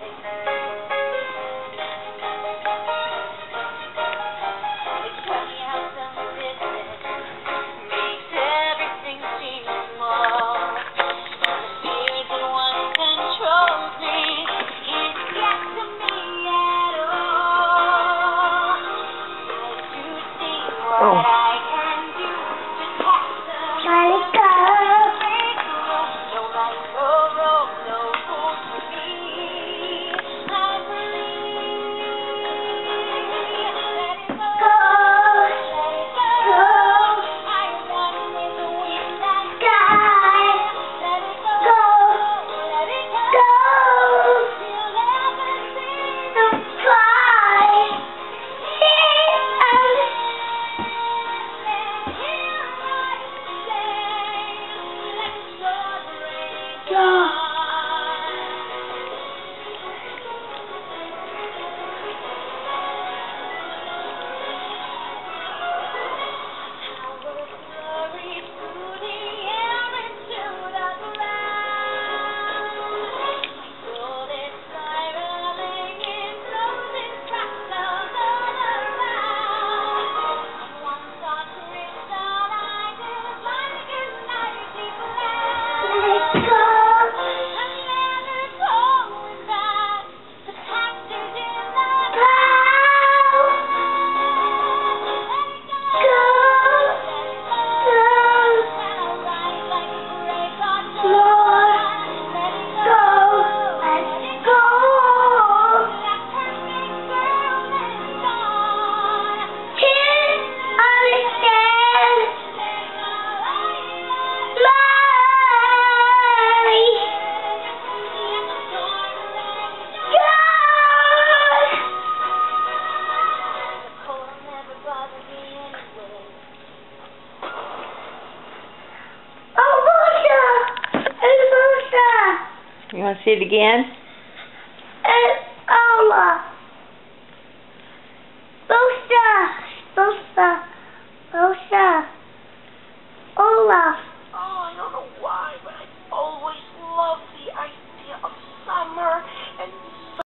Oh. You want to see it again?